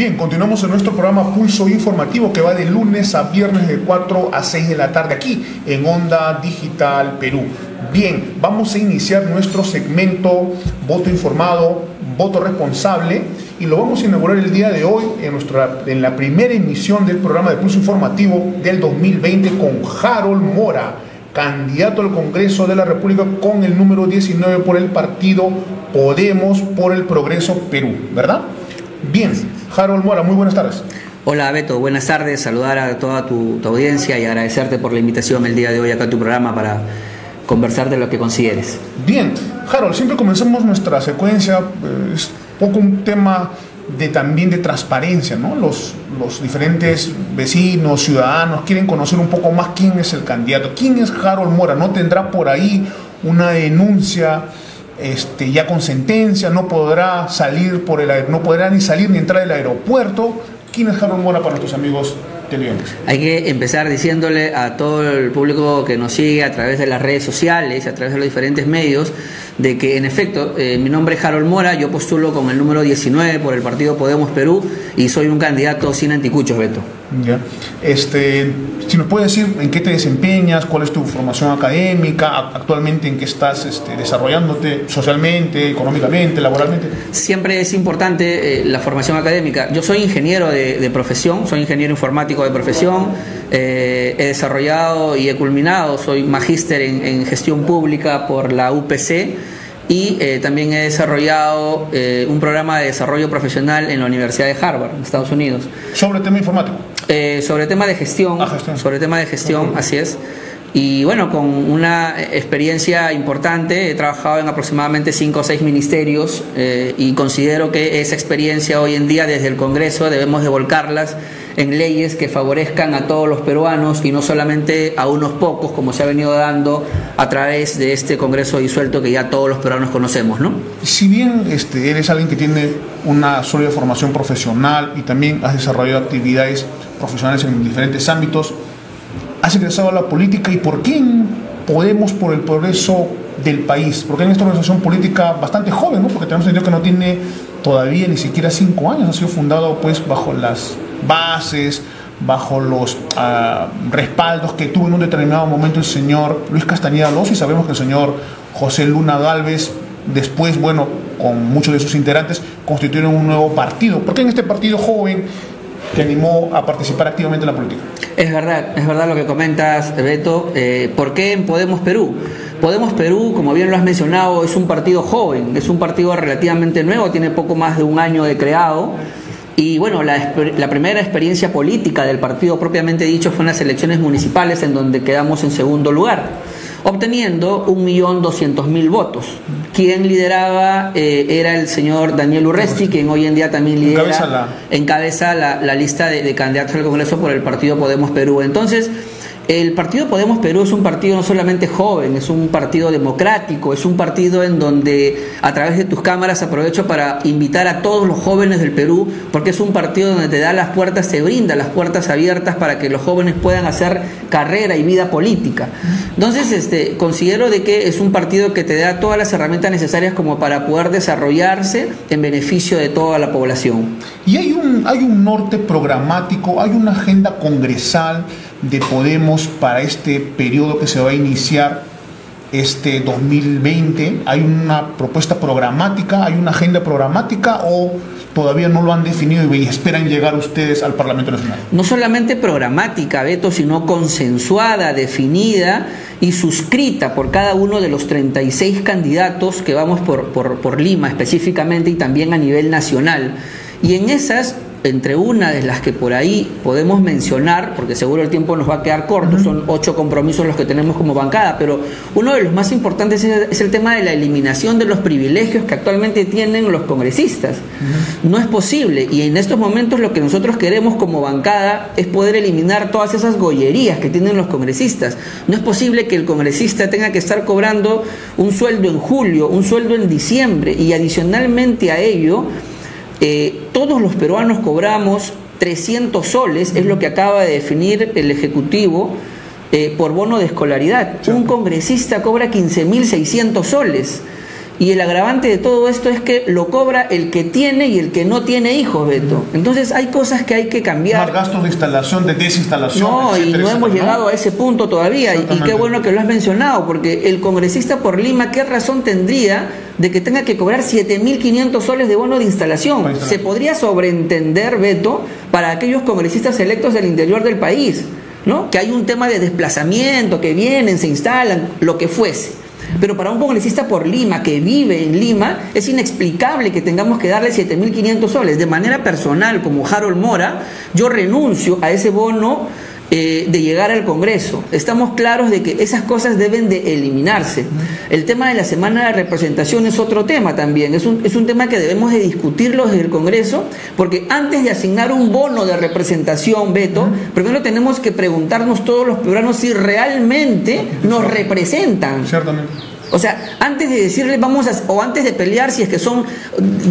Bien, continuamos en nuestro programa Pulso Informativo que va de lunes a viernes de 4 a 6 de la tarde aquí en Onda Digital Perú. Bien, vamos a iniciar nuestro segmento Voto Informado, Voto Responsable y lo vamos a inaugurar el día de hoy en, nuestra, en la primera emisión del programa de Pulso Informativo del 2020 con Harold Mora, candidato al Congreso de la República con el número 19 por el partido Podemos por el Progreso Perú, ¿verdad? Bien, Harold Mora, muy buenas tardes. Hola Beto, buenas tardes, saludar a toda tu, audiencia y agradecerte por la invitación el día de hoy acá a tu programa para conversar de lo que consideres. Bien, Harold, siempre comenzamos nuestra secuencia, eh, es poco un tema de también de transparencia, ¿no? Los, los diferentes vecinos, ciudadanos quieren conocer un poco más quién es el candidato, quién es Harold Mora, no tendrá por ahí una denuncia este, ya con sentencia, no podrá salir por el no podrá ni salir ni entrar del aeropuerto. ¿Quién es Harold Mora para nuestros amigos televidentes? Hay que empezar diciéndole a todo el público que nos sigue a través de las redes sociales, a través de los diferentes medios, de que en efecto eh, mi nombre es Harold Mora, yo postulo con el número 19 por el partido Podemos Perú y soy un candidato sin anticuchos, Beto. Ya. Este, si nos puedes decir en qué te desempeñas, cuál es tu formación académica, actualmente en qué estás este, desarrollándote socialmente, económicamente, laboralmente. Siempre es importante eh, la formación académica. Yo soy ingeniero de, profesión, soy ingeniero informático de profesión, eh, he desarrollado y he culminado, soy magíster en, en gestión pública por la UPC y eh, también he desarrollado eh, un programa de desarrollo profesional en la Universidad de Harvard, en Estados Unidos. ¿Sobre tema informático? Eh, sobre tema de gestión, ah, sobre tema de gestión, así es. Y bueno, con una experiencia importante, he trabajado en aproximadamente cinco o seis ministerios y considero que esa experiencia hoy en día desde el Congreso debemos de volcarlas en leyes que favorezcan a todos los peruanos y no solamente a unos pocos, como se ha venido dando a través de este Congreso disuelto que ya todos los peruanos conocemos, ¿no? Si bien este, eres alguien que tiene una sólida formación profesional y también has desarrollado actividades profesionales en diferentes ámbitos, has ingresado a la política y por qué Podemos por el progreso del país? Porque en esta organización política bastante joven, ¿no? Porque tenemos entendido que no tiene todavía ni siquiera cinco años, ha sido fundado pues bajo las bases, bajo los ah, respaldos que tuvo en un determinado momento el señor Luis Castañeda López y sabemos que el señor José Luna Galvez después, bueno, con muchos de sus integrantes, constituyeron un nuevo partido. ¿Por qué en este partido joven te animó a participar activamente en la política? Es verdad, es verdad lo que comentas, Beto. Eh, ¿Por qué en Podemos Perú? Podemos Perú, como bien lo has mencionado, es un partido joven, es un partido relativamente nuevo, tiene poco más de un año de creado. Y bueno, la, primera experiencia política del partido propiamente dicho fue en las elecciones municipales en donde quedamos en segundo lugar, obteniendo 1.200.000 votos. Quien lideraba eh, era el señor Daniel Urresti, quien hoy en día también lidera, encabeza la, la lista de, de candidatos al Congreso por el partido Podemos Perú. Entonces, el partido Podemos Perú es un partido no solamente joven, es un partido democrático, es un partido en donde a través de tus cámaras aprovecho para invitar a todos los jóvenes del Perú, porque es un partido donde te da las puertas, te brinda las puertas abiertas para que los jóvenes puedan hacer carrera y vida política. Entonces, este, considero de que es un partido que te da todas las herramientas necesarias como para poder desarrollarse en beneficio de toda la población. Y hay un, hay un norte programático, hay una agenda congresal de Podemos para este periodo que se va a iniciar este 2020? ¿Hay una propuesta programática? ¿Hay una agenda programática o todavía no lo han definido y esperan llegar ustedes al Parlamento Nacional? No solamente programática, Beto, sino consensuada, definida y suscrita por cada uno de los 36 candidatos que vamos por, por, por Lima específicamente y también a nivel nacional. Y en esas entre una de las que por ahí podemos mencionar, porque seguro el tiempo nos va a quedar corto, son ocho compromisos los que tenemos como bancada, pero uno de los más importantes es el tema de la eliminación de los privilegios que actualmente tienen los congresistas. No es posible y en estos momentos lo que nosotros queremos como bancada es poder eliminar todas esas gollerías que tienen los congresistas. No es posible que el congresista tenga que estar cobrando un sueldo en julio, un sueldo en diciembre y adicionalmente a ello, eh, todos los peruanos cobramos 300 soles, es lo que acaba de definir el Ejecutivo, eh, por bono de escolaridad. Un congresista cobra 15.600 soles. Y el agravante de todo esto es que lo cobra el que tiene y el que no tiene hijos, Beto. Entonces hay cosas que hay que cambiar. Más gastos de instalación, de desinstalación. No, y no hemos llegado a ese punto todavía. Y qué bueno que lo has mencionado, porque el congresista por Lima, ¿qué razón tendría de que tenga que cobrar 7.500 soles de bono de instalación? Se podría sobreentender, Beto, para aquellos congresistas electos del interior del país. ¿no? Que hay un tema de desplazamiento, que vienen, se instalan, lo que fuese. Pero para un congresista por Lima, que vive en Lima, es inexplicable que tengamos que darle 7.500 soles. De manera personal, como Harold Mora, yo renuncio a ese bono eh, de llegar al Congreso. Estamos claros de que esas cosas deben de eliminarse. El tema de la semana de representación es otro tema también. Es un, es un tema que debemos de discutirlo desde el Congreso, porque antes de asignar un bono de representación, Beto, primero tenemos que preguntarnos todos los peruanos si realmente nos representan. Ciertamente. O sea, antes de decirle vamos a, o antes de pelear si es que son,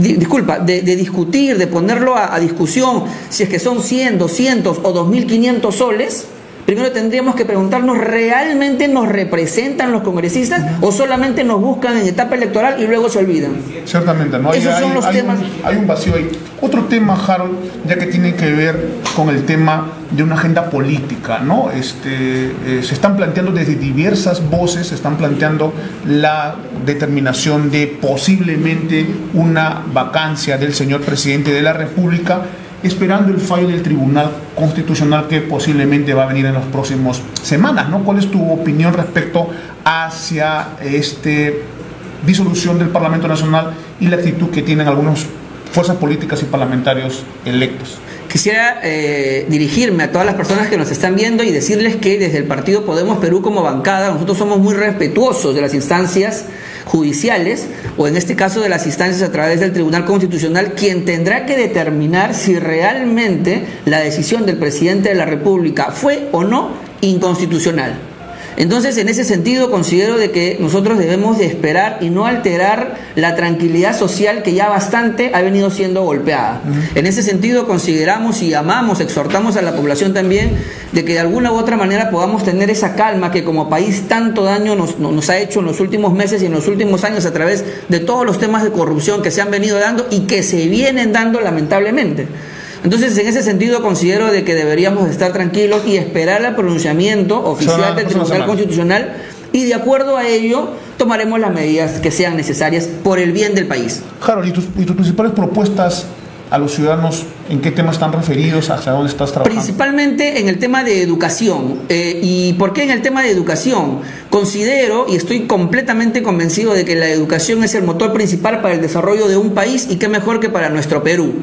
disculpa, de, discutir, de ponerlo a, a, discusión, si es que son 100, 200 o 2.500 soles, primero tendríamos que preguntarnos, ¿realmente nos representan los congresistas o solamente nos buscan en etapa electoral y luego se olvidan? Ciertamente, ¿no? Esos son los temas. Un, hay un vacío ahí. Otro tema, Harold, ya que tiene que ver con el tema de una agenda política, ¿no? Este, eh, se están planteando desde diversas voces, se están planteando la determinación de posiblemente una vacancia del señor presidente de la República esperando el fallo del Tribunal Constitucional que posiblemente va a venir en las próximas semanas. ¿no? ¿Cuál es tu opinión respecto hacia este disolución del Parlamento Nacional y la actitud que tienen algunas fuerzas políticas y parlamentarios electos? Quisiera eh, dirigirme a todas las personas que nos están viendo y decirles que desde el Partido Podemos Perú como bancada nosotros somos muy respetuosos de las instancias judiciales o en este caso de las instancias a través del Tribunal Constitucional, quien tendrá que determinar si realmente la decisión del presidente de la República fue o no inconstitucional. Entonces, en ese sentido, considero de que nosotros debemos de esperar y no alterar la tranquilidad social que ya bastante ha venido siendo golpeada. En ese sentido, consideramos y amamos, exhortamos a la población también de que de alguna u otra manera podamos tener esa calma que como país tanto daño nos, nos ha hecho en los últimos meses y en los últimos años a través de todos los temas de corrupción que se han venido dando y que se vienen dando lamentablemente. Entonces, en ese sentido, considero de que deberíamos estar tranquilos y esperar el pronunciamiento oficial del Tribunal Constitucional y de acuerdo a ello tomaremos las medidas que sean necesarias por el bien del país. Harold, ¿y tus, y tus principales propuestas a los ciudadanos en qué temas están referidos, hacia dónde estás trabajando? Principalmente en el tema de educación. Eh, ¿Y por qué en el tema de educación? Considero y estoy completamente convencido de que la educación es el motor principal para el desarrollo de un país y qué mejor que para nuestro Perú.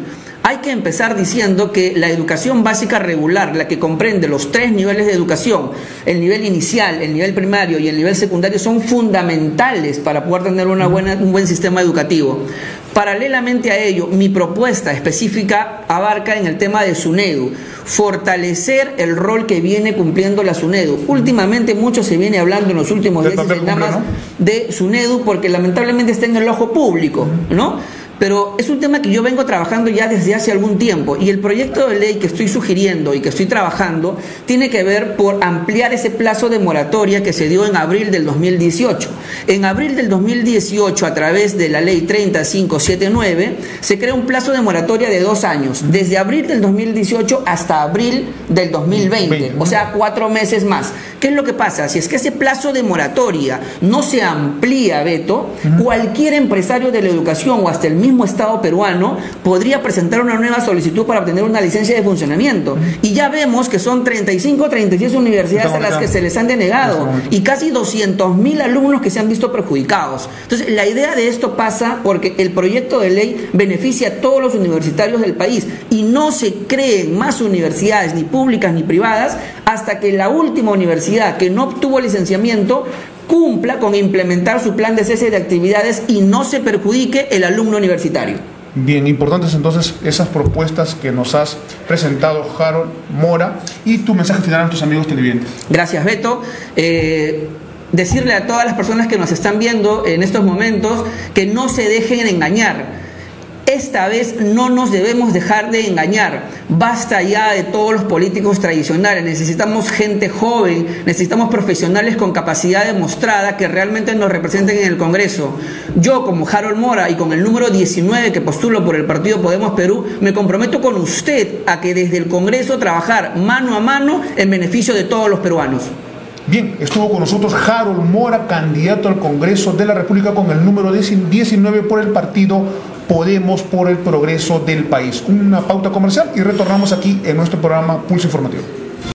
Hay que empezar diciendo que la educación básica regular, la que comprende los tres niveles de educación, el nivel inicial, el nivel primario y el nivel secundario, son fundamentales para poder tener una buena, un buen sistema educativo. Paralelamente a ello, mi propuesta específica abarca en el tema de SUNEDU, fortalecer el rol que viene cumpliendo la SUNEDU. Últimamente mucho se viene hablando en los últimos meses de SUNEDU porque lamentablemente está en el ojo público, ¿no? Pero es un tema que yo vengo trabajando ya desde hace algún tiempo y el proyecto de ley que estoy sugiriendo y que estoy trabajando tiene que ver por ampliar ese plazo de moratoria que se dio en abril del 2018. En abril del 2018, a través de la ley 3579, se crea un plazo de moratoria de dos años, desde abril del 2018 hasta abril del 2020, o sea, cuatro meses más. ¿Qué es lo que pasa? Si es que ese plazo de moratoria no se amplía, Beto, cualquier empresario de la educación o hasta el mismo Estado peruano podría presentar una nueva solicitud para obtener una licencia de funcionamiento. Y ya vemos que son 35 o 36 universidades a las que se les han denegado y casi 200 mil alumnos que se han visto perjudicados. Entonces, la idea de esto pasa porque el proyecto de ley beneficia a todos los universitarios del país y no se creen más universidades, ni públicas ni privadas, hasta que la última universidad que no obtuvo licenciamiento cumpla con implementar su plan de cese de actividades y no se perjudique el alumno universitario. Bien, importantes entonces esas propuestas que nos has presentado, Harold Mora, y tu mensaje final a tus amigos televidentes. Gracias, Beto. Eh, decirle a todas las personas que nos están viendo en estos momentos que no se dejen engañar esta vez no nos debemos dejar de engañar. Basta ya de todos los políticos tradicionales. Necesitamos gente joven, necesitamos profesionales con capacidad demostrada que realmente nos representen en el Congreso. Yo, como Harold Mora y con el número 19 que postulo por el partido Podemos Perú, me comprometo con usted a que desde el Congreso trabajar mano a mano en beneficio de todos los peruanos. Bien, estuvo con nosotros Harold Mora, candidato al Congreso de la República con el número 19 por el partido Podemos por el Progreso del País. Una pauta comercial y retornamos aquí en nuestro programa Pulso Informativo.